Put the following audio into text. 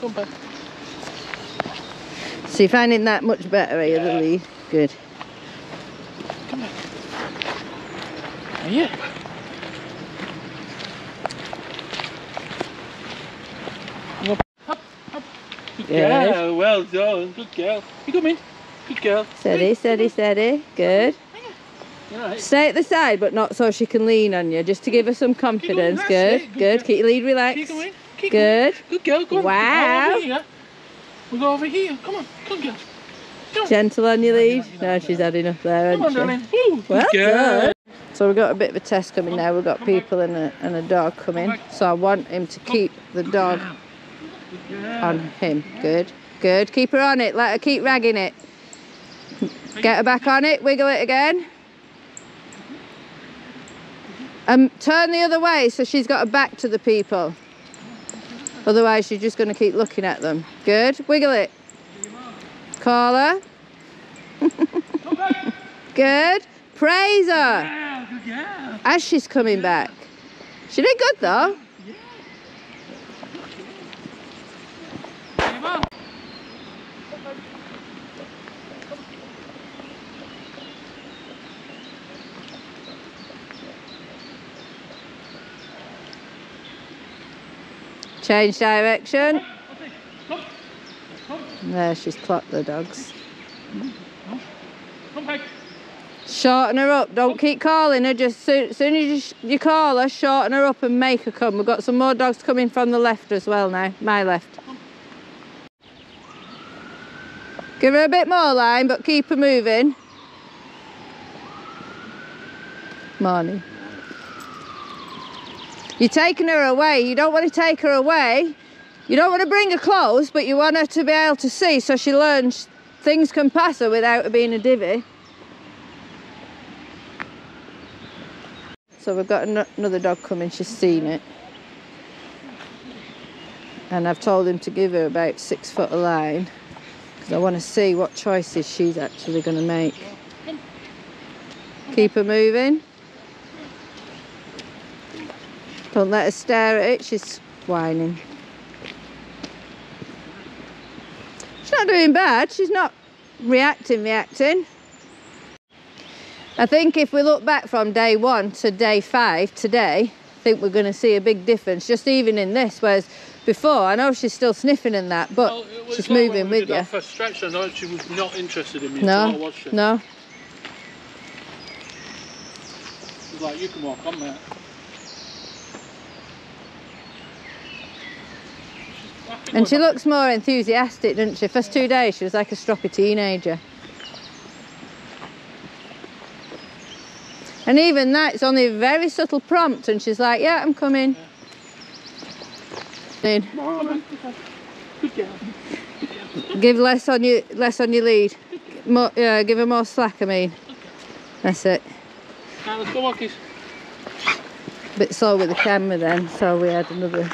come back. So you're finding that much better, eh, are you, Yeah. lead? Good. Come back. Are you? Up, up. Good Good. girl, well done. Good girl. You come in. Good girl. Steady, steady, steady. Good. Right. Stay at the side, but not so she can lean on you, just to give her some confidence. Good, good. good. Keep your lead relaxed. Keep Good. going. Good girl. Go on. Wow. Go over here. We go over here. Come on. Girl. Come on. Gentle on your lead. No, she's had enough there, Come on, hasn't darling. she? Woo. Well Good. So we've got a bit of a test coming now. We've got people and a, and a dog coming. So I want him to keep the dog on him. Good, good. Keep her on it. Let her keep ragging it. Get her back on it. Wiggle it again. Um, turn the other way so she's got her back to the people. Otherwise, you're just going to keep looking at them. Good. Wiggle it. Her. Good. Praise her Wow, good girl. as she's coming back. She did good though. Come Change direction. There, she's clocked the dogs. Shorten her up. Don't keep calling her. Just soon, soon as you, you call her, shorten her up and make her come. We've got some more dogs coming from the left as well now. My left. Give her a bit more line, but keep her moving. Morning. You're taking her away. You don't want to take her away. You don't want to bring her close, but you want her to be able to see so she learns things can pass her without her being a divvy. So we've got ano- another dog coming, she's seen it. And I've told him to give her about six foot of line because I want to see what choices she's actually going to make. Keep her moving. Don't let her stare at it, she's whining. She's not doing bad, she's not reacting, reacting. I think if we look back from day one to day five today, I think we're going to see a big difference, just even in this. Whereas before, I know she's still sniffing and that, but Well, she's like moving with you. First stretch, I know she was not interested in me at all, No, was she? no. She like, you can walk on, mate. And she looks more enthusiastic, doesn't she? First two days, she was like a stroppy teenager. And even that, it's only a very subtle prompt, and she's like, "Yeah, I'm coming." In. Come Good girl. Give less on your less on your lead. More, yeah, uh, give her more slack. I mean, that's it. Now let's go walkies. bit slow with the camera then, so we had another